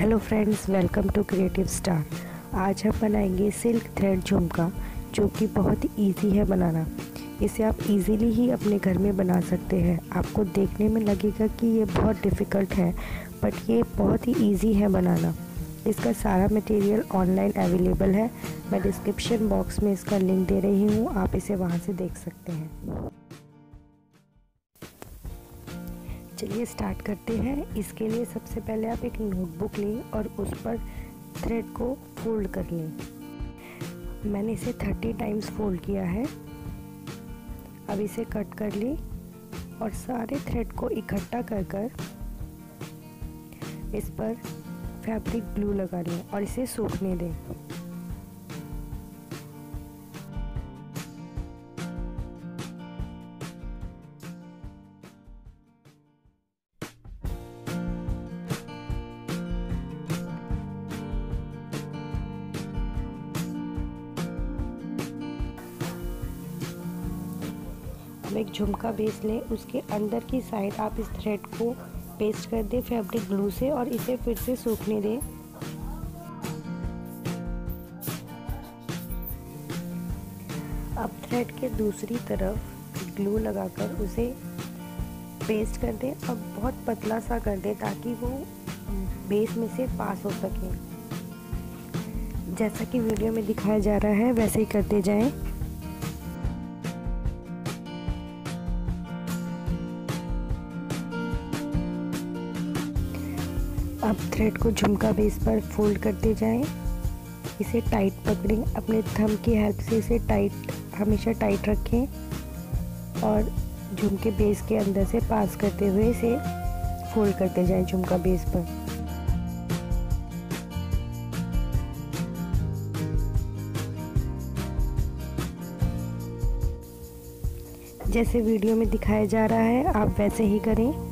Hello friends, welcome to creative star. आज हम बनाएँगे सिल्क थ्रेड झुमका, जो कि बहुत इजी है बनाना। इसे आप इजीली ही अपने घर में बना सकते हैं। आपको देखने में लगेगा कि ये बहुत डिफ़िकल्ट है बट ये बहुत ही इजी है बनाना। इसका सारा मटेरियल ऑनलाइन अवेलेबल है। मैं डिस्क्रिप्शन बॉक्स में इसका लिंक दे रही हूँ, आप इसे वहाँ से देख सकते हैं। चलिए स्टार्ट करते हैं। इसके लिए सबसे पहले आप एक नोटबुक लें और उस पर थ्रेड को फोल्ड कर लें। मैंने इसे थर्टी टाइम्स फोल्ड किया है। अब इसे कट कर ली और सारे थ्रेड को इकट्ठा कर कर इस पर फैब्रिक ग्लू लगा लें और इसे सूखने दें। अब एक झुमका बेस लें। उसके अंदर की साइड आप इस थ्रेड को पेस्ट कर दें फैब्रिक ग्लू से और इसे फिर से सूखने दें। अब थ्रेड के दूसरी तरफ़ ग्लू लगाकर उसे पेस्ट कर दें। और बहुत पतला सा कर दें ताकि वो बेस में से पास हो सके। जैसा कि वीडियो में दिखाया जा रहा है, वैसे ही करते जाएँ। अब थ्रेड को झुमका बेस पर फोल्ड करते जाएँ। इसे टाइट पकड़ें। अपने थम की हेल्प से इसे टाइट हमेशा टाइट रखें और झुमके बेस के अंदर से पास करते हुए इसे फोल्ड करते जाएँ झुमका बेस पर। जैसे वीडियो में दिखाया जा रहा है, आप वैसे ही करें।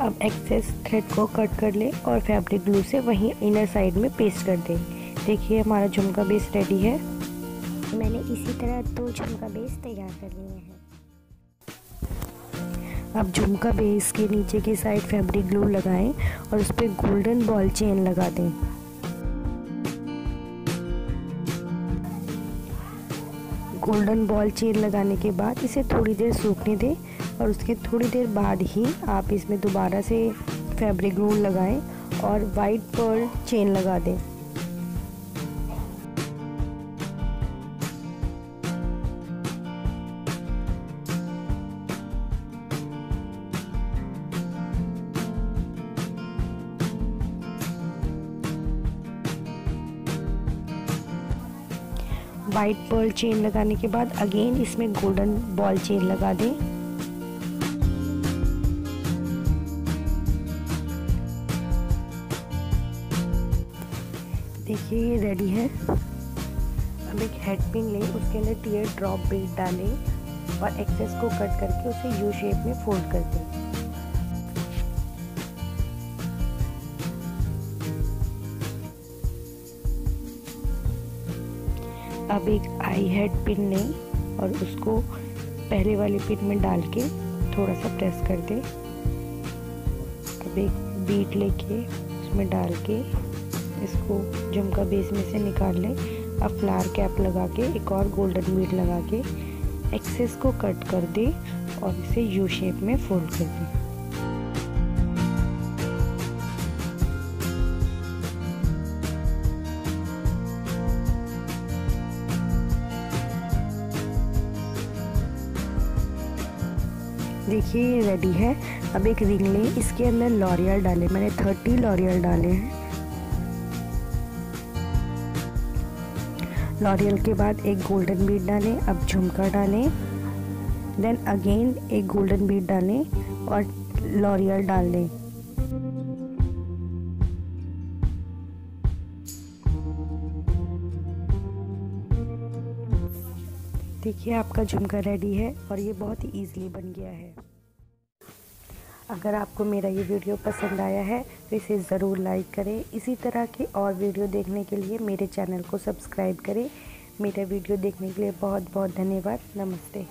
अब एक्सेस थ्रेड को कट कर लें और फैब्रिक ग्लू से वहीं इनर साइड में पेस्ट कर दें। देखिए, हमारा झुमका बेस रेडी है। मैंने इसी तरह दो झुमका बेस तैयार कर लिए हैं। अब झुमका बेस के नीचे की साइड फैब्रिक ग्लू लगाएँ और उस पर गोल्डन बॉल चेन लगा दें। गोल्डन बॉल चेन लगाने के बाद इसे थोड़ी देर सूखने दें। और उसके थोड़ी देर बाद ही आप इसमें दोबारा से फैब्रिक रोल लगाएँ और वाइट पर्ल चेन लगा दें। वाइट पर्ल चेन लगाने के बाद अगेन इसमें गोल्डन बॉल चेन लगा दें। देखिए, ये रेडी है। अब एक हेड पिन लें, उसके अंदर टीयर ड्रॉप बीट डालें और एक्सेस को कट करके उसे यू शेप में फोल्ड कर दें। अब एक आई हेड पिन लें और उसको पहले वाले पिन में डाल के थोड़ा सा प्रेस कर दें। अब एक बीट लेके उसमें डाल के इसको झुमका बेस में से निकाल लें। अब फ्लावर कैप लगा के, एक और गोल्डन बीट लगा के एक्सेस को कट कर दें और इसे यू शेप में फोल्ड कर दें। देखिए, ये रेडी है। अब एक रिंग लें। इसके अंदर लॉरियल डालें। मैंने थर्टी लॉरियल डाले हैं। लॉरियल के बाद एक गोल्डन बीट डालें, अब झुमका डालें। देन अगेन एक गोल्डन बीट डालें और लॉरियल डाल दें। देखिए, आपका झुमका रेडी है और ये बहुत ही ईजिली बन गया है। अगर आपको मेरा ये वीडियो पसंद आया है तो इसे ज़रूर लाइक करें। इसी तरह की और वीडियो देखने के लिए मेरे चैनल को सब्सक्राइब करें। मेरा वीडियो देखने के लिए बहुत बहुत धन्यवाद। नमस्ते।